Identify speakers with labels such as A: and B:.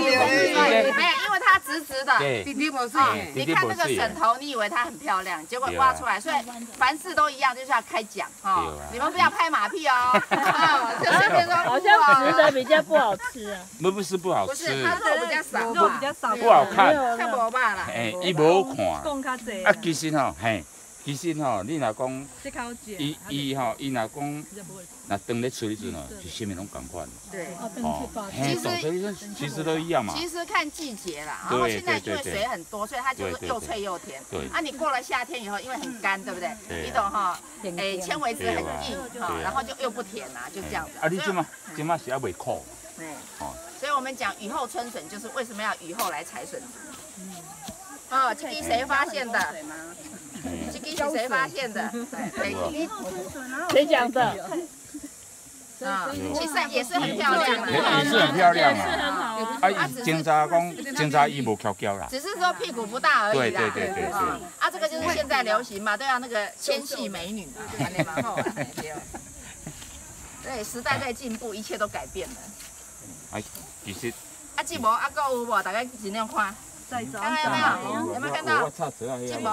A: 没有，因为它直直的。
B: 对，
C: 弟弟不是，
A: 哦，你看那个枕头，你以为它很漂亮，结果挖出来，所以凡事都一样，就是要开奖哈。你们不要拍马屁哦，哦就随便说。
D: 好像直的比较不好吃啊。
B: 不不是不好吃
A: 不是，
B: 吃，
A: 它肉比较少，
E: 肉比较少，
B: 不好看，
A: 看不罢啦。
B: 哎，伊无好看。
E: 讲较济
B: 啊，其实吼，嘿，其实吼，你若讲。伊伊吼，伊若讲若当咧吹时阵哦，是啥物拢共款。
A: 对，
B: 哦，嘿，总之其实都一样嘛。
A: 其实看季节啦，然
B: 对
A: 后现在因为水很多，所以它就是又脆又甜。
B: 对
A: 啊，你过了夏天以后，因为很干，对不对？
B: 对啊
A: 你懂哈？哎，纤维质很硬哈然后就又不甜啊，就这样子。
B: 啊，你
A: 所以
B: 即马即马是还未苦，
A: 对
B: 哦，
A: 所以我们讲雨后春笋，就是为什么要雨后来采笋嗯。哦，这个谁发现的？
B: 嗯
A: 这个是谁发现的？对，
D: 谁讲的？
A: 啊，其实也是很漂亮
B: 也
A: 的，
B: 也是很漂亮
D: 是
B: 啊。
D: 很好啊。
B: 啊，伊警察讲，警察伊无翘翘啦。
A: 只是说屁股不大而已啦。
B: 对对对对
A: 啊啊，这个就是现在流行嘛，都要那个纤细美女嘛，对时代在进步，一切都改变了。
B: 啊，其实
A: 啊，寂寞啊，够有无？大家尽量看，看到有没有？有没有看到寂寞。